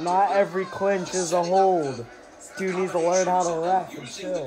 Not every clinch is a hold. Dude needs to learn how to ref and chill.